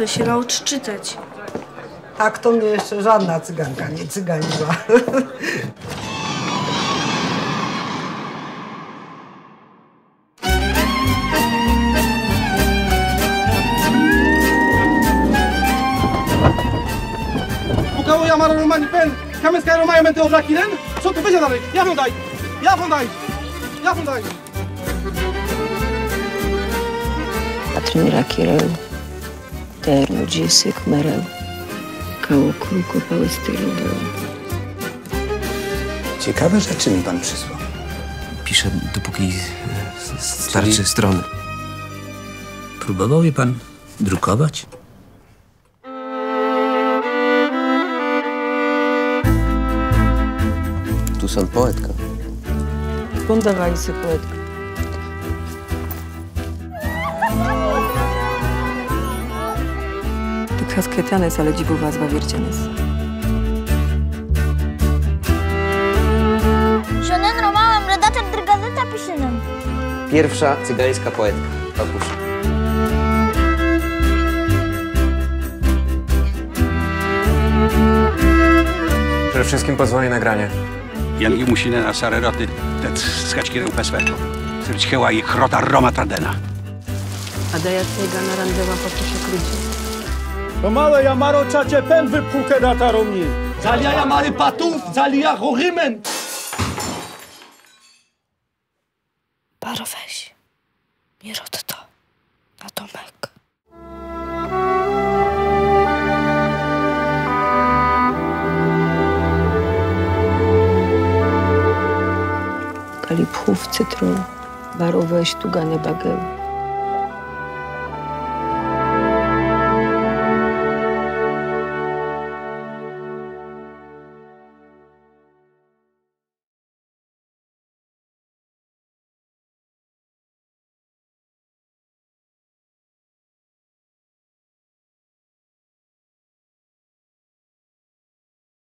to się naucz czytać. Tak to mnie jeszcze żadna cyganka nie cyganiła. Pukało Yamara Romani Pen, Kamenska Romaja Mente Ożakiren? Co tu będzie dalej? Ja daj! Ja daj! Ja daj! Patrzymy kmereu, kało kruko pały stylu Ciekawe rzeczy mi pan przysłał. Piszę, dopóki e, starczy Czyli- strony. Próbował je pan drukować? Tu są poetka. Bundawaj se poetka. Texas kretianes, ale dziwu was wawiercianes. Żonen romałem redator drgazeta piszynem. Pierwsza cygańska poetka. Otóż. Przede wszystkim pozwoli nagranie. Jan musine na sareroty, te skaczki pesweto. Srć heła i chrota Roma Tardena. A daja cega na randewa poproszę ludzi. To małe Yamaro czacie pen wypłukę data romni. Zalia Yamary patów, zalia chorymen. Baro weź. Nie rot to. Na Tomek. Kali pchów cytru, baro weź tu bageł.